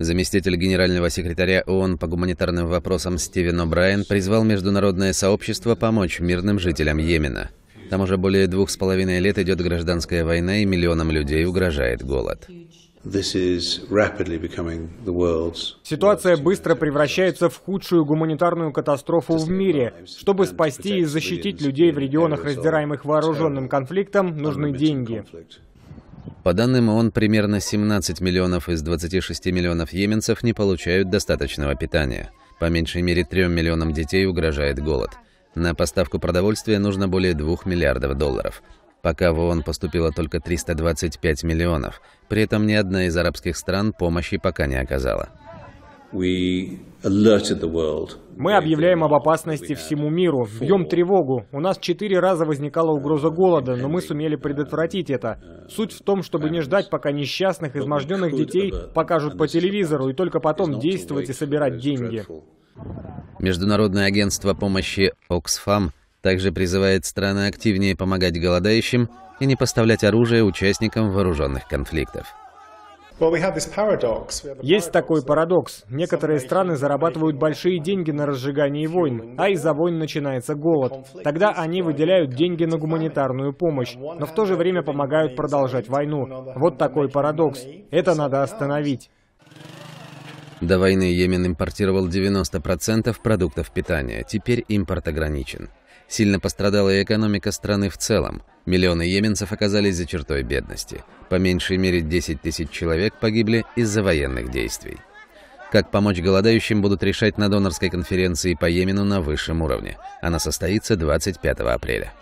Заместитель генерального секретаря ООН по гуманитарным вопросам Стивен О'Брайен призвал международное сообщество помочь мирным жителям Йемена. Там уже более двух с половиной лет идет гражданская война, и миллионам людей угрожает голод. Ситуация быстро превращается в худшую гуманитарную катастрофу в мире. Чтобы спасти и защитить людей в регионах, раздираемых вооруженным конфликтом, нужны деньги. По данным ООН, примерно 17 миллионов из 26 миллионов йеменцев не получают достаточного питания. По меньшей мере 3 миллионам детей угрожает голод. На поставку продовольствия нужно более 2 миллиардов долларов. Пока в ООН поступило только 325 миллионов. При этом ни одна из арабских стран помощи пока не оказала. Мы объявляем об опасности всему миру, бьем тревогу. У нас четыре раза возникала угроза голода, но мы сумели предотвратить это. Суть в том, чтобы не ждать, пока несчастных, изможденных детей покажут по телевизору, и только потом действовать и собирать деньги. Международное агентство помощи Оксфам также призывает страны активнее помогать голодающим и не поставлять оружие участникам вооруженных конфликтов. Есть такой парадокс. Некоторые страны зарабатывают большие деньги на разжигании войн, а из-за войн начинается голод. Тогда они выделяют деньги на гуманитарную помощь, но в то же время помогают продолжать войну. Вот такой парадокс. Это надо остановить. До войны Йемен импортировал 90% продуктов питания. Теперь импорт ограничен. Сильно пострадала и экономика страны в целом. Миллионы йеменцев оказались за чертой бедности. По меньшей мере 10 тысяч человек погибли из-за военных действий. Как помочь голодающим будут решать на донорской конференции по Йемену на высшем уровне. Она состоится 25 апреля.